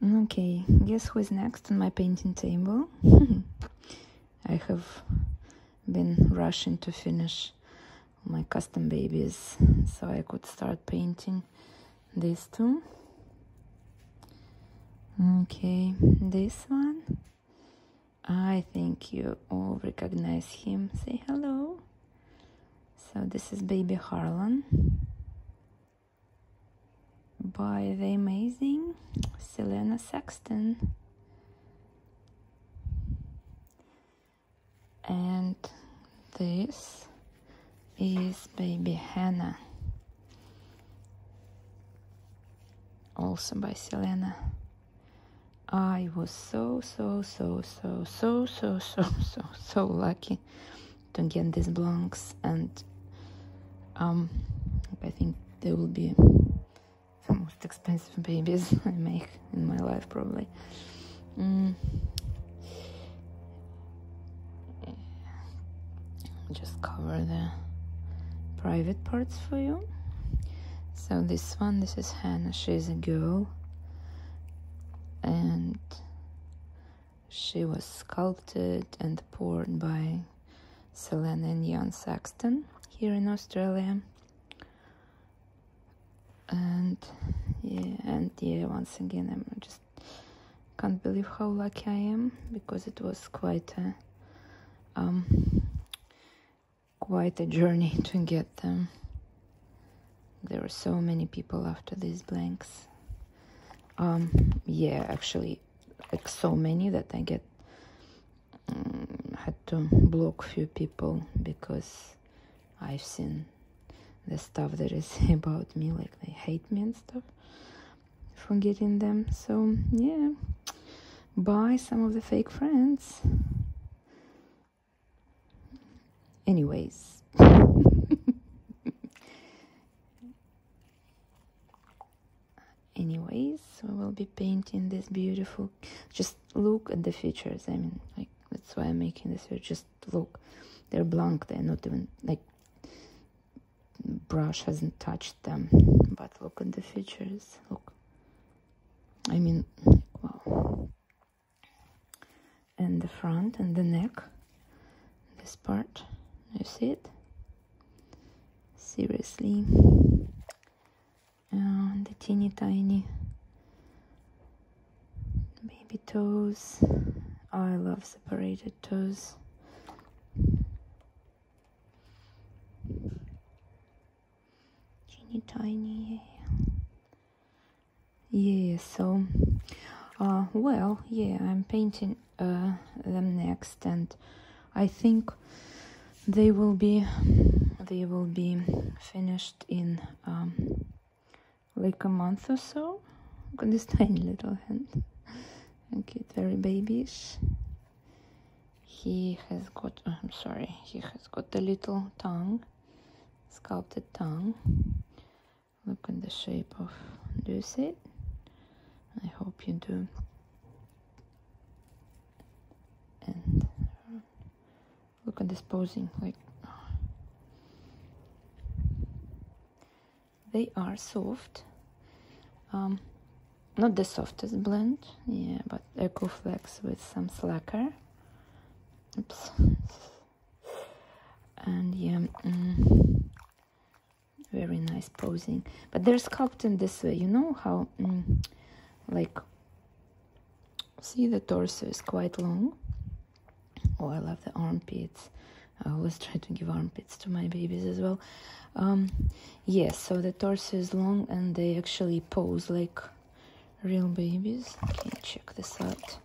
Okay, guess who is next on my painting table? I have been rushing to finish my custom babies so I could start painting these two. Okay, this one. I think you all recognize him. Say hello. So this is baby Harlan by the amazing Selena Saxton. And this is baby Hannah, also by Selena. I was so, so, so, so, so, so, so, so, so lucky to get these blanks, and um, I think they will be the most expensive babies I make in my life, probably. Mm. Just cover the private parts for you. So this one, this is Hannah. She's a girl, and she was sculpted and poured by Selena and Jan Saxton here in Australia and yeah and yeah once again i'm just can't believe how lucky i am because it was quite a um quite a journey to get them. There were so many people after these blanks. Um yeah actually like so many that i get um, had to block few people because i've seen the stuff that is about me like they hate me and stuff for getting them. So yeah buy some of the fake friends. Anyways. Anyways we will be painting this beautiful just look at the features. I mean like that's why i'm making this video just look. They're blank. They're not even like brush hasn't touched them. But look at the features. Look. I mean wow. And the front and the neck. This part. You see it? Seriously. And the teeny tiny baby toes. I love separated toes tiny yeah. So uh well yeah i'm painting uh them next and i think they will be they will be finished in um like a month or so. Look at this tiny little hand. Okay very babyish. He has got oh, i'm sorry he has got a little tongue sculpted tongue look at the shape of do you see it i hope you do. And look at this posing like they are soft. Um, not the softest blend yeah but ecoflex with some slacker. Oops. And yeah mm, very nice posing. But they're sculpted this way. You know how mm, like see the torso is quite long? Oh i love the armpits. I always try to give armpits to my babies as well. Um yes so the torso is long and they actually pose like real babies. Okay check this out.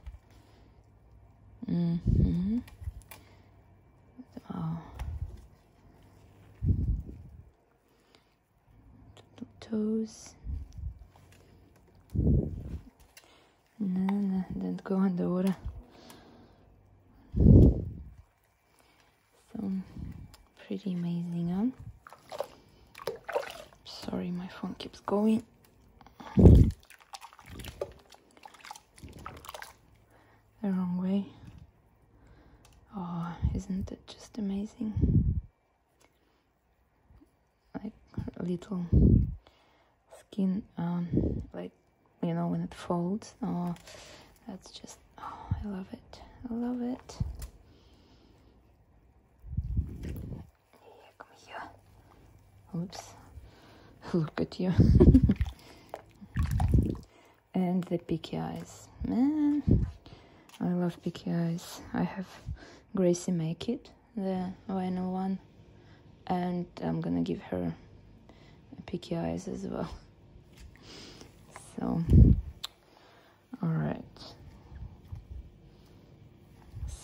Mm -hmm. oh toes no no don't go the water so pretty amazing huh? Sorry my phone keeps going. The wrong way. Oh isn't it just amazing? Like little skin um like you know when it folds. Oh that's just oh i love it. I love it. Yeah, come here. Oops. Look at you. And the picky eyes. Man i love picky eyes. I have gracie make it the vinyl one. And i'm gonna give her picky eyes as well so all right.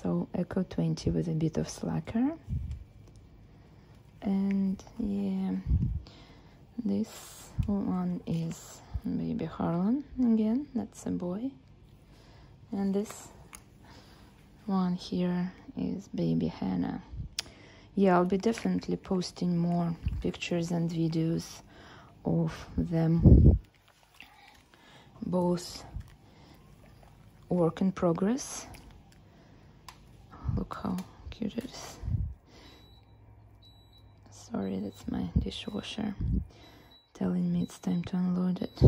So echo 20 with a bit of slacker. And yeah this one is baby harlan again that's a boy. And this one here is baby hannah. Yeah i'll be definitely posting more pictures and videos of them both work in progress. Look how cute it is. Sorry that's my dishwasher telling me it's time to unload it.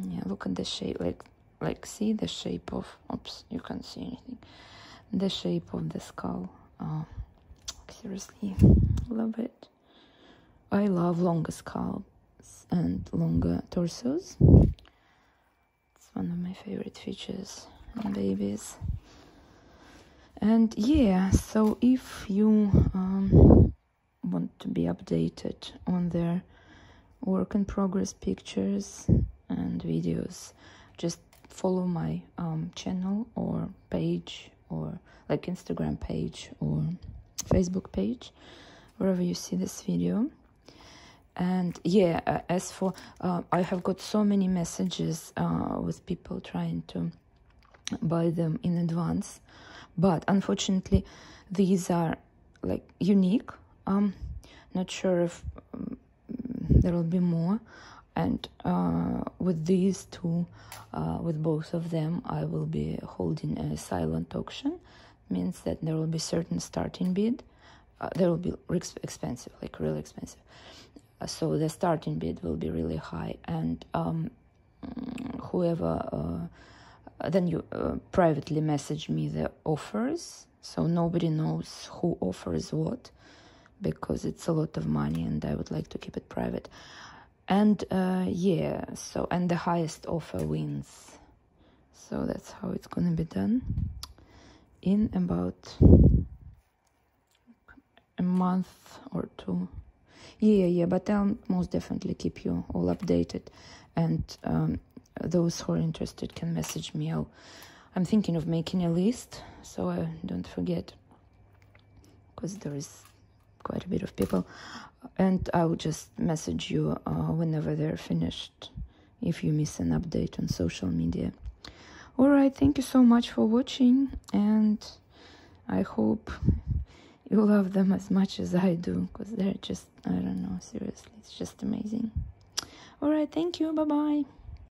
Yeah look at the shape like like see the shape of oops you can't see anything. The shape of the skull. Oh seriously love it. I love longer skulls and longer torsos. It's one of my favorite features in babies. And yeah so if you um, want to be updated on their work in progress pictures and videos just follow my um, channel or page or like instagram page or facebook page wherever you see this video and yeah uh, as for uh, i have got so many messages uh, with people trying to buy them in advance. But unfortunately these are like unique. Um not sure if um, there will be more. And uh, with these two uh, with both of them i will be holding a silent auction. Means that there will be certain starting bid. Uh, there will be expensive like really expensive so the starting bid will be really high. And um, whoever uh, then you uh, privately message me the offers. So nobody knows who offers what because it's a lot of money and i would like to keep it private. And uh, yeah so and the highest offer wins. So that's how it's gonna be done in about a month or two yeah yeah but i'll most definitely keep you all updated. And um, those who are interested can message me. I'll, i'm thinking of making a list so i don't forget. Because there is quite a bit of people. And i will just message you uh, whenever they're finished if you miss an update on social media. All right thank you so much for watching and i hope you love them as much as I do because they're just, I don't know, seriously, it's just amazing. All right, thank you. Bye bye.